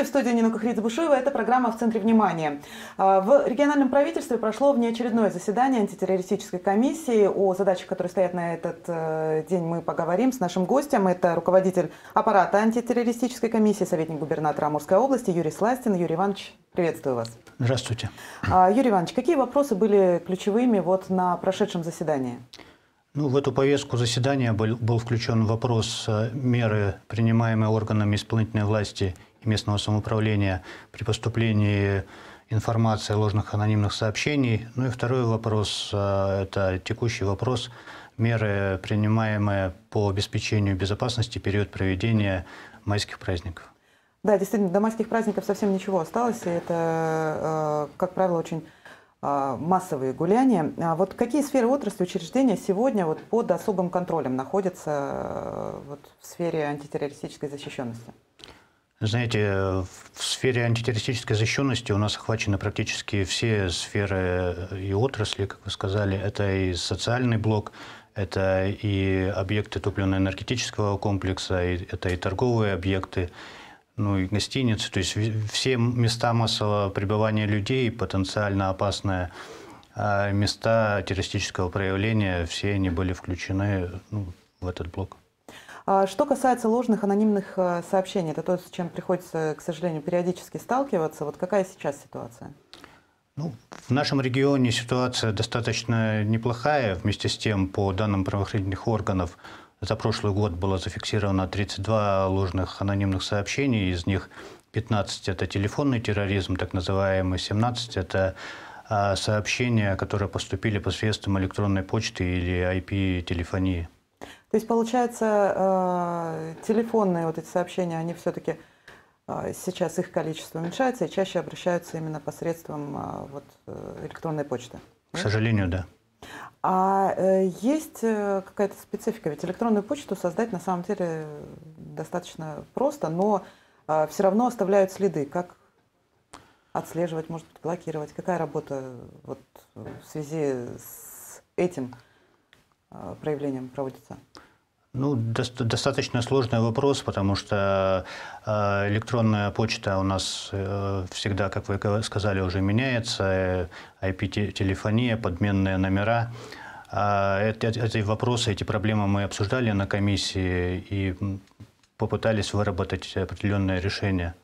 Здравствуйте, в студии Нина Кухридзе-Бушуева. Это программа «В центре внимания». А, в региональном правительстве прошло внеочередное заседание антитеррористической комиссии. О задачах, которые стоят на этот э, день, мы поговорим с нашим гостем. Это руководитель аппарата антитеррористической комиссии, советник губернатора Амурской области Юрий Сластин. Юрий Иванович, приветствую вас. Здравствуйте. А, Юрий Иванович, какие вопросы были ключевыми вот на прошедшем заседании? Ну, в эту повестку заседания был, был включен вопрос э, меры, принимаемые органами исполнительной власти местного самоуправления при поступлении информации о ложных анонимных сообщений. Ну и второй вопрос э, – это текущий вопрос меры, принимаемые по обеспечению безопасности в период проведения майских праздников. Да, действительно, до майских праздников совсем ничего осталось, и это, э, как правило, очень а, массовые гуляния. А вот какие сферы отрасли учреждения сегодня вот под особым контролем находятся э, вот в сфере антитеррористической защищенности? Знаете, в сфере антитеррористической защищенности у нас охвачены практически все сферы и отрасли, как вы сказали. Это и социальный блок, это и объекты топливно-энергетического комплекса, это и торговые объекты, ну и гостиницы, то есть все места массового пребывания людей, потенциально опасные а места террористического проявления, все они были включены ну, в этот блок. А что касается ложных анонимных э, сообщений, это то, с чем приходится, к сожалению, периодически сталкиваться. Вот какая сейчас ситуация? Ну, в нашем регионе ситуация достаточно неплохая. Вместе с тем, по данным правоохранительных органов, за прошлый год было зафиксировано 32 ложных анонимных сообщений, из них 15 – это телефонный терроризм, так называемый, 17 – это а, сообщения, которые поступили посредством электронной почты или IP-телефонии. То есть, получается, э, телефонные вот эти сообщения, они все-таки э, сейчас их количество уменьшается и чаще обращаются именно посредством э, вот, электронной почты? К сожалению, да. А есть какая-то специфика? Ведь электронную почту создать на самом деле достаточно просто, но все равно оставляют следы. Как отслеживать, может быть, блокировать? Какая работа вот, в связи с этим э, проявлением проводится? Ну, до достаточно сложный вопрос, потому что э, электронная почта у нас э, всегда, как вы сказали, уже меняется, IP-телефония, подменные номера. Э, эти, эти вопросы, эти проблемы мы обсуждали на комиссии и попытались выработать определенное решение.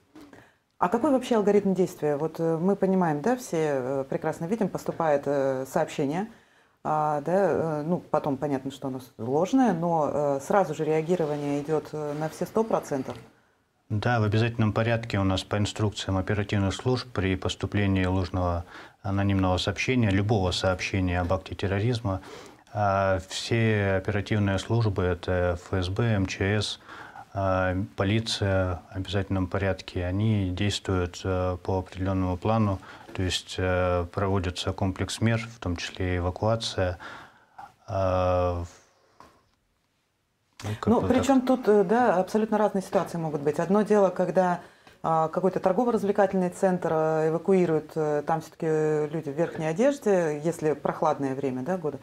А какой вообще алгоритм действия? Вот э, мы понимаем, да, все э, прекрасно видим, поступает э, сообщение – а, да, э, ну, потом понятно, что оно ложное, но э, сразу же реагирование идет э, на все сто процентов. Да, в обязательном порядке у нас по инструкциям оперативных служб при поступлении ложного анонимного сообщения, любого сообщения об акте терроризма, а все оперативные службы, это ФСБ, МЧС, а, полиция в обязательном порядке, они действуют по определенному плану, то есть э, проводится комплекс мер, в том числе эвакуация. А, ну, ну причем так. тут э, да, абсолютно разные ситуации могут быть. Одно дело, когда а, какой-то торгово-развлекательный центр э, эвакуируют, там все-таки люди в верхней одежде, если прохладное время да, года.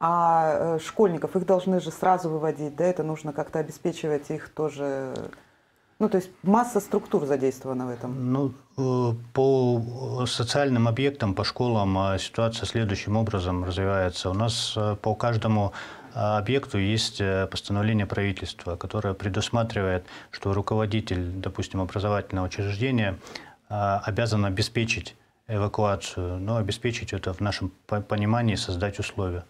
А школьников, их должны же сразу выводить, да, это нужно как-то обеспечивать их тоже ну, то есть масса структур задействована в этом. Ну, э, по социальным объектам, по школам а ситуация следующим образом развивается. У нас э, по каждому э, объекту есть постановление правительства, которое предусматривает, что руководитель, допустим, образовательного учреждения обязан обеспечить эвакуацию, но обеспечить это в нашем понимании создать условия.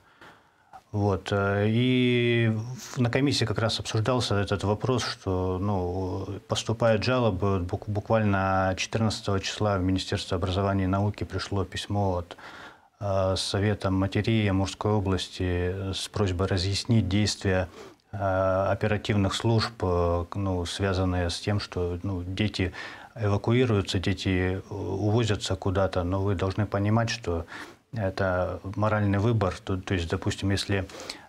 Вот. Э, и на комиссии как раз обсуждался этот вопрос, что ну, поступают жалобы. Буквально 14 числа в Министерство образования и науки пришло письмо от э, Совета матерей Амурской области с просьбой разъяснить действия э, оперативных служб, ну, связанные с тем, что ну, дети эвакуируются, дети увозятся куда-то, но вы должны понимать, что это моральный выбор. То, то есть, допустим, если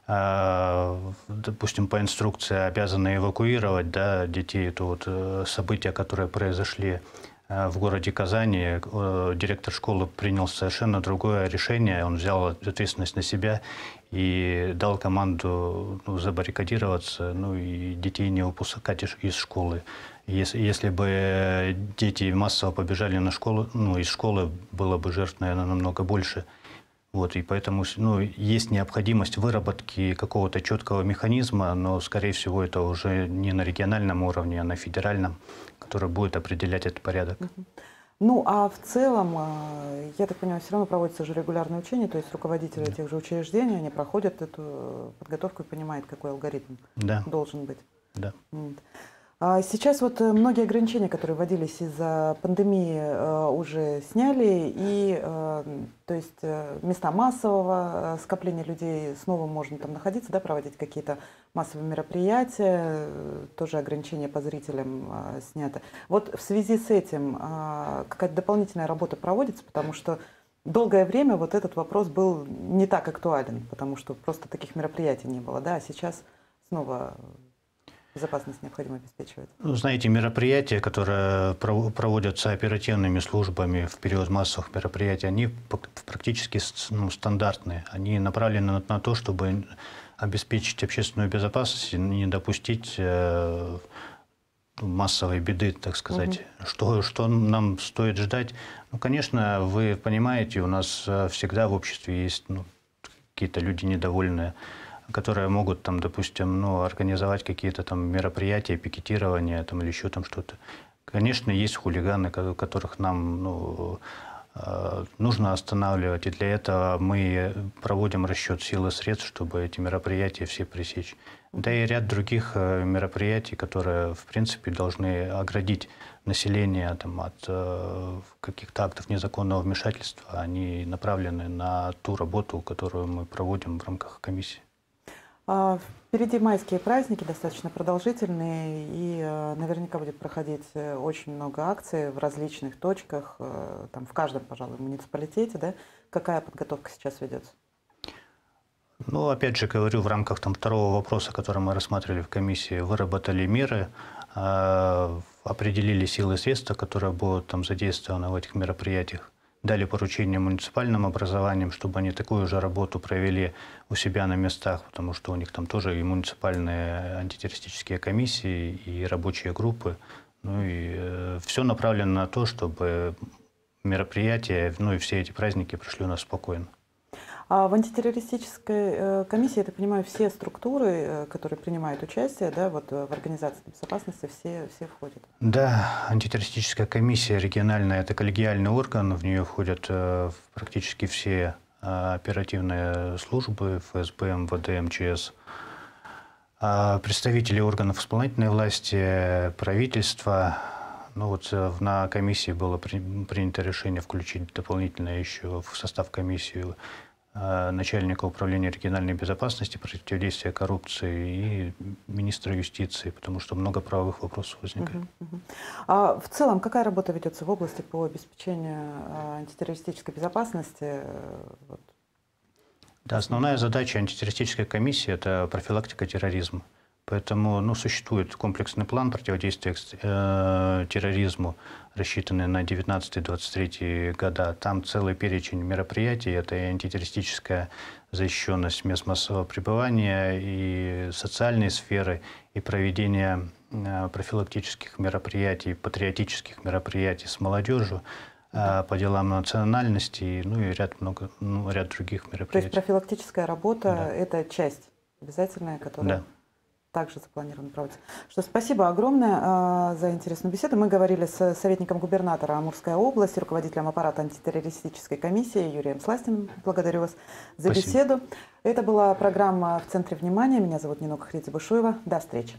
а, допустим, по инструкции обязаны эвакуировать да, детей, то вот э, события, которые произошли э, в городе Казани, э, директор школы принял совершенно другое решение. Он взял ответственность на себя и дал команду ну, забаррикадироваться, ну и детей не выпускать из школы. Если, если бы дети массово побежали на школу, ну, из школы было бы жертв, наверное, намного больше. Вот, и поэтому ну, есть необходимость выработки какого-то четкого механизма, но, скорее всего, это уже не на региональном уровне, а на федеральном, который будет определять этот порядок. Ну, а в целом, а, я так понимаю, все равно проводятся же регулярные учения, то есть руководители да. тех же учреждений, они проходят эту подготовку и понимают, какой алгоритм да. должен быть. Да. А сейчас вот э, многие ограничения, которые вводились из-за пандемии, э, уже сняли, и э, то есть места массового скопления людей снова можно там находиться, да, проводить какие-то массовые мероприятия, тоже ограничения по зрителям сняты. Вот в связи с этим какая-то дополнительная работа проводится, потому что долгое время вот этот вопрос был не так актуален, потому что просто таких мероприятий не было, да, а сейчас снова безопасность необходимо обеспечивать? Ну, знаете, мероприятия, которые проводятся оперативными службами в период массовых мероприятий, они практически ну, стандартные. Они направлены на, то, чтобы обеспечить общественную безопасность и не допустить э, массовой беды, так сказать. Угу. Что, что нам стоит ждать? Ну, конечно, вы понимаете, у нас э, всегда в обществе есть ну, какие-то люди недовольные которые могут, там, допустим, ну, организовать какие-то там мероприятия, пикетирование там, или еще там что-то. Конечно, есть хулиганы, которых нам ну, э, нужно останавливать, и для этого мы проводим расчет сил и средств, чтобы эти мероприятия все пресечь. Да и ряд других э, мероприятий, которые, в принципе, должны оградить население там, от э, каких-то актов незаконного вмешательства, они направлены на ту работу, которую мы проводим в рамках комиссии. А, впереди майские праздники, достаточно продолжительные, и э, наверняка будет проходить э, очень много акций в различных точках, э, там, в каждом, пожалуй, муниципалитете. Да? Какая подготовка сейчас ведется? Ну, опять же, говорю, в рамках там, второго вопроса, который мы рассматривали в комиссии, выработали меры, определили силы и средства, которые будут там задействованы в этих мероприятиях дали поручение муниципальным образованиям, чтобы они такую же работу провели у себя на местах, потому что у них там тоже и муниципальные антитеррористические комиссии, и рабочие группы. Ну и э, все направлено на то, чтобы мероприятия, ну и все эти праздники прошли у нас спокойно. А в антитеррористической э, комиссии, я так понимаю, все структуры, э, которые принимают участие да, вот э, в организации безопасности, все, все входят? Да, антитеррористическая комиссия региональная – это коллегиальный орган, в нее входят практически все оперативные службы, ФСБ, МВД, МЧС, а представители органов исполнительной власти, правительства. Ну вот на комиссии было принято решение включить дополнительно еще в состав комиссии начальника управления региональной безопасности, противодействия коррупции и министра юстиции, потому что много правовых вопросов возникает. Угу, угу. А в целом, какая работа ведется в области по обеспечению э, антитеррористической безопасности? Да, основная задача антитеррористической комиссии – это профилактика терроризма. Поэтому ну, существует комплексный план противодействия э, терроризму, рассчитанный на 19-23 года. Там целый перечень мероприятий. Это и антитеррористическая защищенность мест массового пребывания, и социальные сферы, и проведение э, профилактических мероприятий, патриотических мероприятий с молодежью э, по делам национальности, ну и ряд, много, ну, ряд других мероприятий. То есть профилактическая работа да. – это часть обязательная, которая… Да также запланировано проводиться. Что спасибо огромное э, за интересную беседу. Мы говорили с советником губернатора Амурской области, руководителем аппарата антитеррористической комиссии Юрием Сластиным. Благодарю вас за спасибо. беседу. Это была программа «В центре внимания». Меня зовут Нина Хридзибушуева. До встречи.